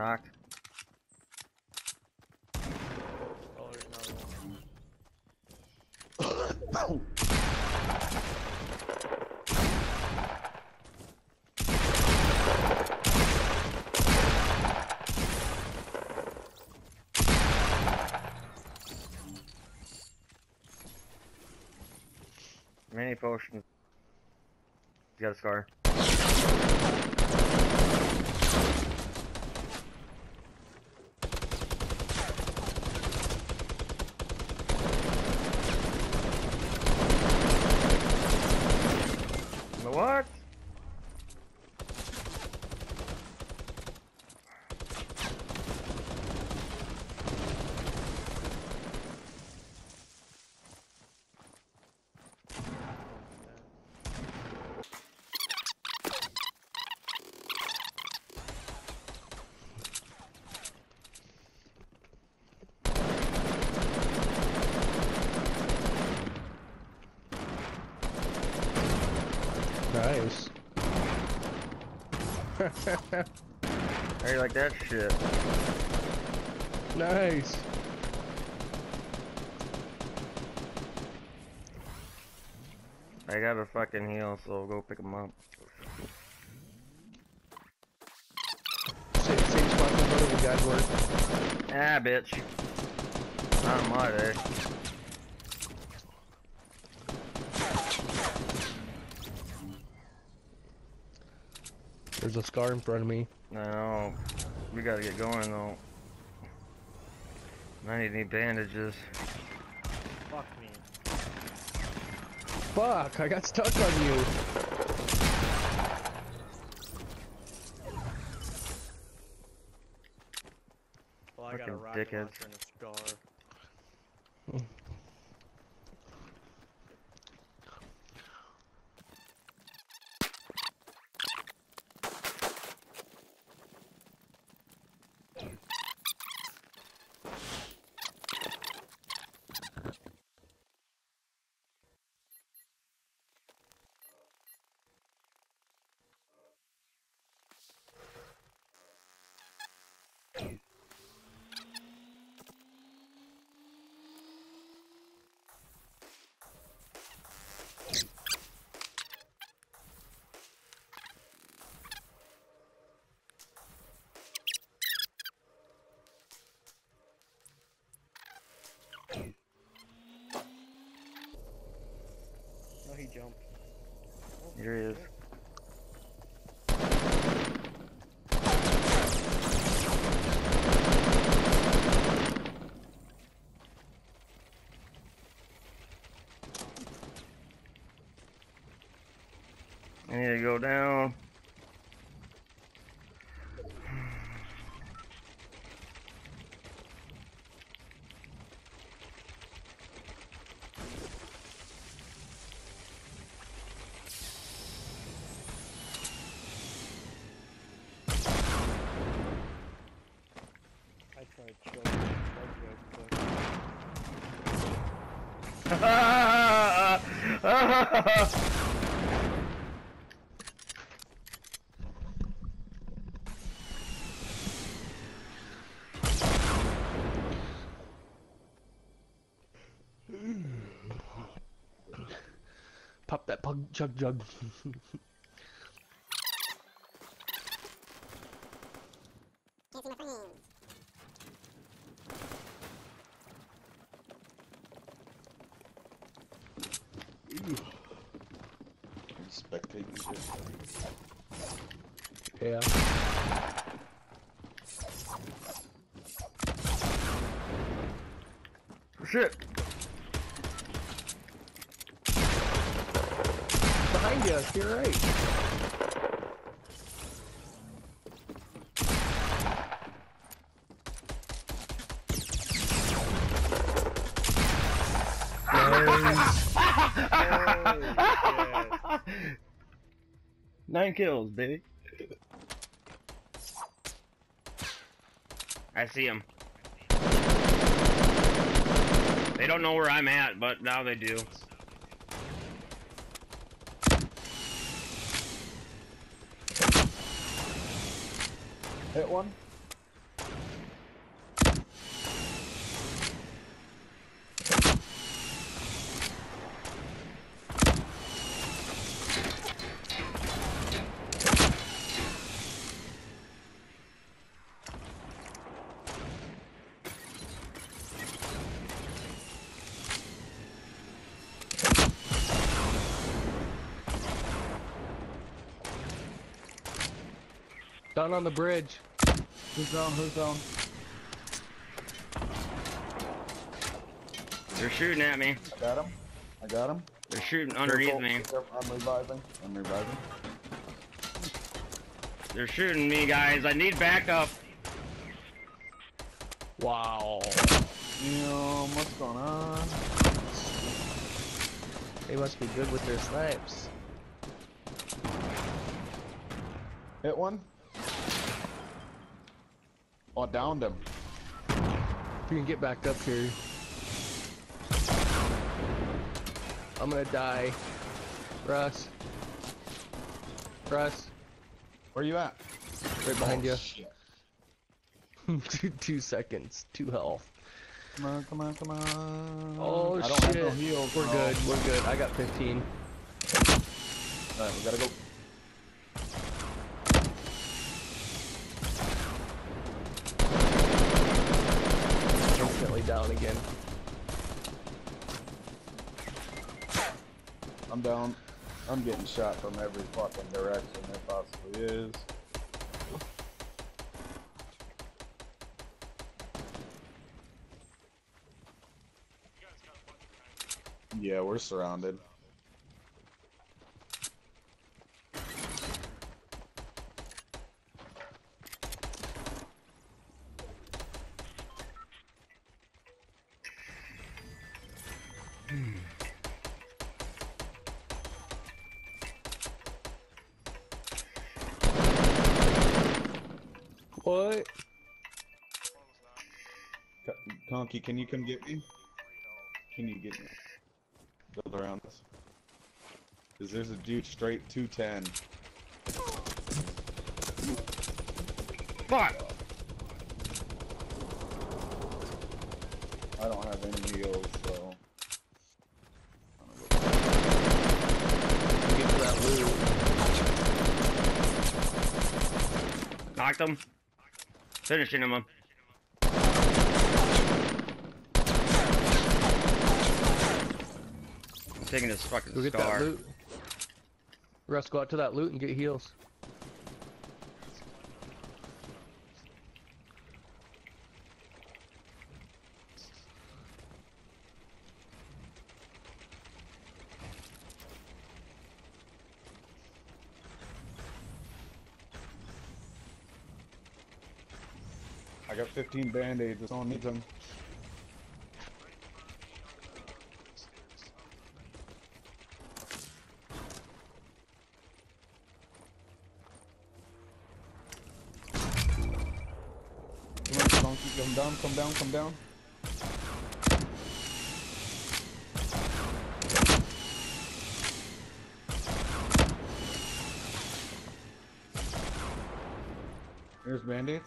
Knocked. Many potions. You got a scar. What? Nice. How you like that shit? nice. I got a fucking heal, so go pick him up. Same, same spot brother were. Ah, bitch. Not my day. There's a scar in front of me. I know. We gotta get going though. I need any bandages. Fuck me. Fuck, I got stuck on you. Well, I got a Fucking rocket dickheads. launcher and a scar. Oh. Here he is. I need to go down. I tried choking. Tried to, Pop that pug chug jug. Can't see my friends. Spectating shit. yeah. Shit! Behind you, you're right. Nice. oh. Nine kills, baby. I see him. They don't know where I'm at, but now they do. Hit one. Down on the bridge. Who's down? Who's down? They're shooting at me. I got him. I got him. They're shooting underneath Careful, me. careful, I'm reviving. I'm reviving. They're shooting me, guys. I need backup. Wow. Damn, what's going on? They must be good with their snipes. Hit one. Oh, downed him. If you can get back up here. I'm gonna die. Russ. Russ. Where you at? Right behind Oh, you. shit. two, two seconds. Two health. Come on, come on, come on. Oh I don't shit. have no heals. We're no. good. We're good. I got 15. Alright, we gotta go. I'm. I'm getting shot from every fucking direction there possibly is. Yeah, we're surrounded. Conky, can you come get me? Can you get me? Build around us. Cause there's a dude straight 210. Fuck! I don't have any heals, so. Get to that loot. Knocked him. Finishing him. I'm taking this fucking Go get scar. that loot. Russ, go out to that loot and get heals. I got 15 band-aids, if someone needs them. Come on, Donkey, come down, come down, come down. Here's band-aids.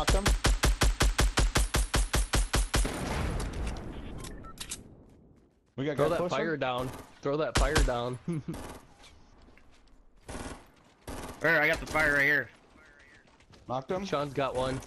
Knocked him. We got Throw that pushing. fire down. Throw that fire down. Where? I got the fire right here. Knocked him. Sean's got one.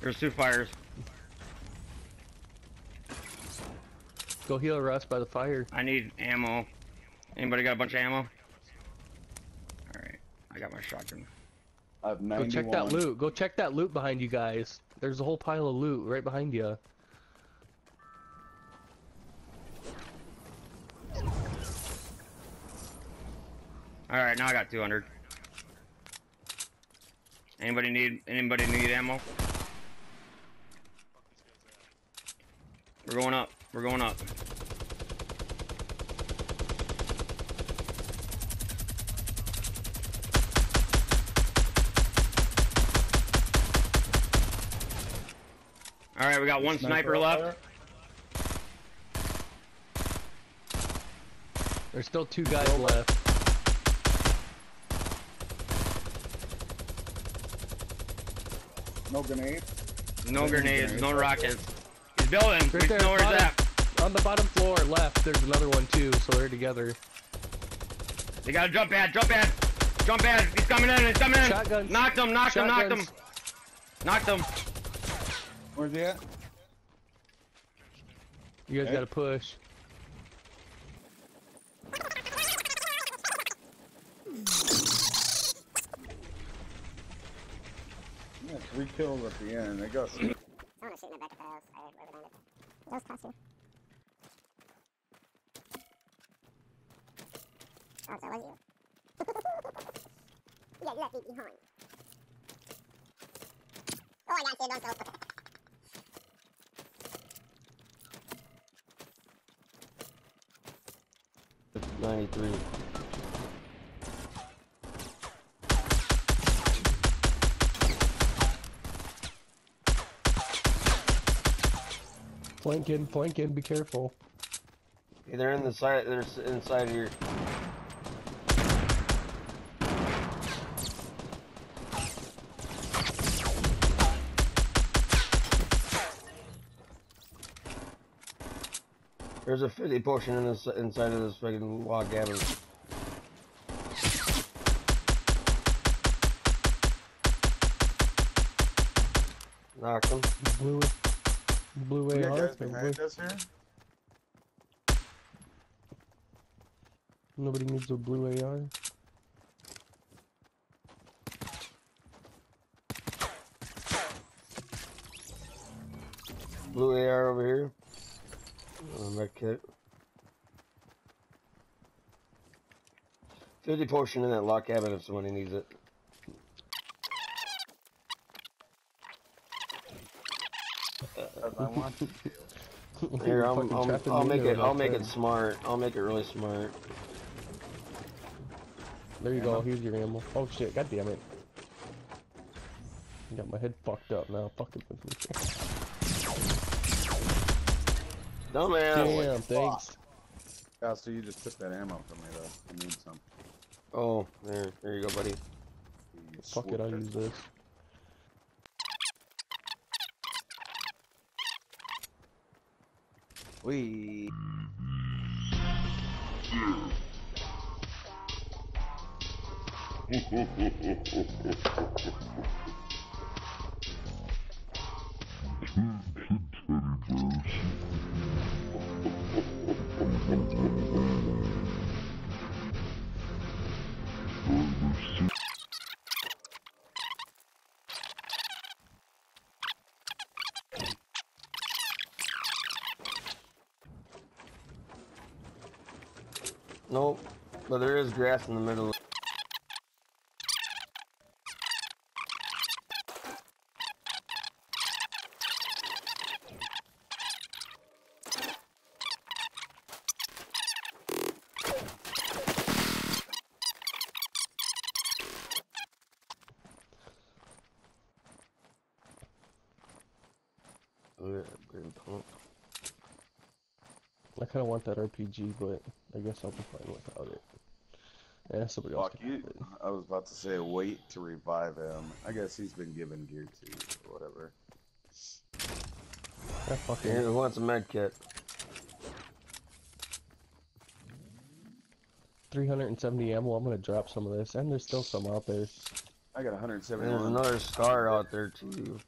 There's two fires. Go heal Russ by the fire. I need ammo. Anybody got a bunch of ammo? Alright. I got my shotgun. I have Go check that loot. Go check that loot behind you guys. There's a whole pile of loot right behind you. Alright, now I got 200. Anybody need anybody need ammo? We're going up. We're going up. Alright, we got one sniper, up left. There's still two guys left. No grenade. No Any grenades, grenades? no rockets. He's building. Right we there, know where he's at. On the bottom floor left, there's another one too, so they're together. They got a jump pad, jump pad, jump pad. He's coming in, he's coming in. Shotguns. Knocked him, knocked him, knocked him. Shotguns. Knocked him. Where's he at? You guys hey. gotta push. Yeah, three kills at the end. They got some. Oh, that was you. yeah, you left me behind. Oh, I got you, don't go. Flanking, flanking, be careful. Okay, they're in the side, they're inside here. There's a 50 potion in this inside of this fucking log cabin. Knocked him. Blue, blue We got AR. guys probably. behind us here. Nobody needs a blue AR. Blue AR over here. Oh, med kit. 50 potion in that lock cabin if somebody needs it. Here, I'll, I'll, I'll make it. I'll make it smart. I'll make it really smart. There you go, here's your ammo. Oh shit, god damn it. I got my head fucked up now, fucking with me. Dumbass. Damn, thanks. Yeah, so you just took that ammo from me though. I need some. Oh, there, there you go, buddy. You Fuck it, I'll use this. We. Nope. But there is grass in the middle. Oh, yeah, green pump. I kinda want that RPG, but I guess I'll be fine without it. Yeah, somebody else Fuck can you. I was about to say wait to revive him. I guess he's been given gear to or whatever. Yeah, fuck Here, it. who wants a med kit? 370 ammo, I'm gonna drop some of this, and there's still some out there. I got 170. There's another star out there too.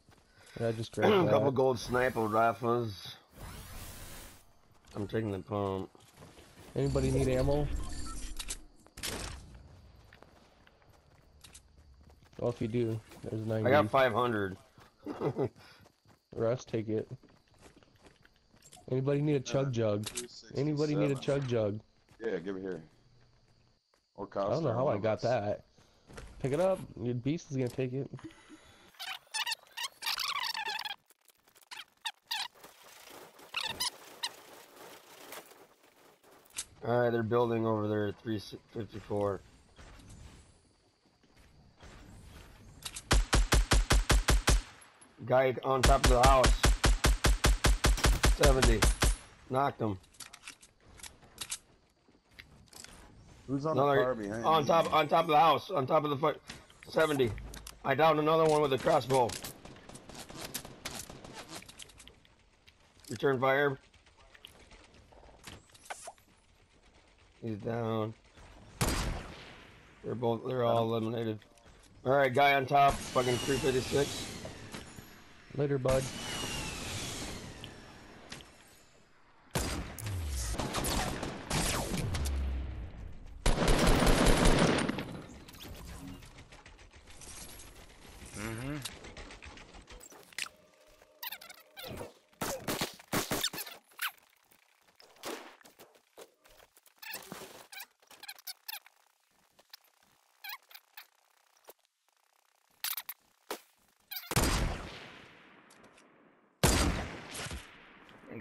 Yeah, I just a couple that. gold sniper rifles. I'm taking the pump. Anybody need ammo? Well, if you do, there's 90. I got 500. Russ, take it. Anybody need a chug uh, jug? Anybody need a chug jug? Yeah, give it here. Or I don't know how I got that. Pick it up. Your beast is gonna take it. Alright, they're building over there at 354. Guy on top of the house. 70. Knocked him. Who's on another, the car behind On you? top, on top of the house. On top of the foot. 70. I downed another one with a crossbow. Return fire. He's down. They're both. They're all eliminated. All right, guy on top. Fucking 356. Later, bud.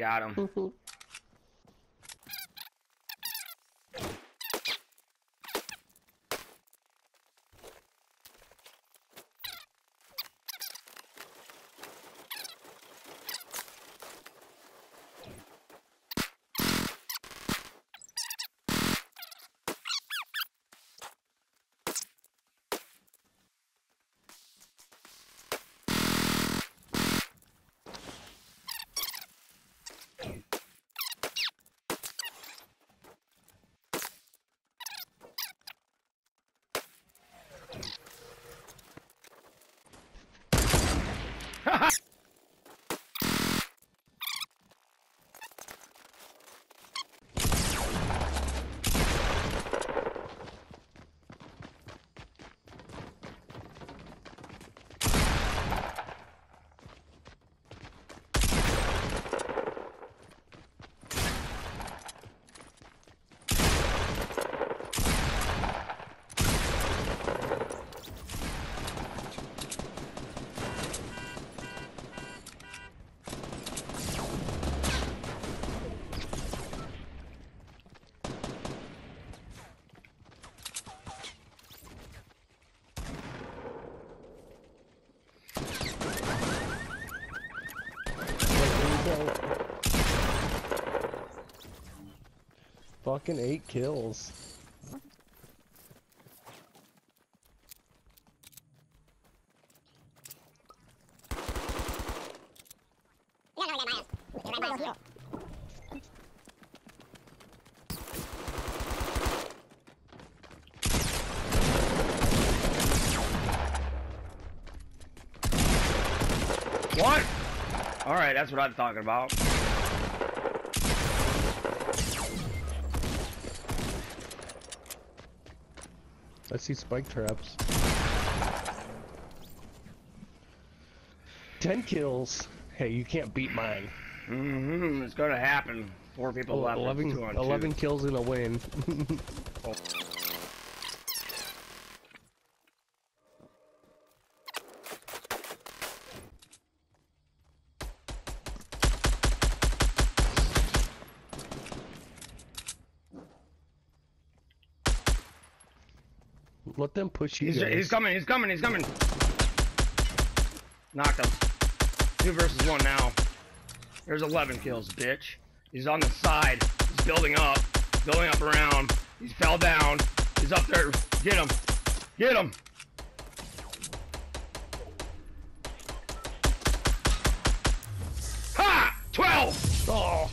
Got him. Mm-hmm. Fucking eight kills. What? Alright, that's what I'm talking about. I see spike traps. Ten kills. Hey, you can't beat mine. Mm-hmm. It's gonna happen. Four people left. 11, two on 11 two. kills in a win. Let them push you He's, he's coming, he's coming, he's coming. Knocked him. Two versus one now. There's 11 kills, bitch. He's on the side. He's building up. Building up around. He's fell down. He's up there. Get him. Get him. Ha! 12! Oh!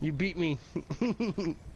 You beat me.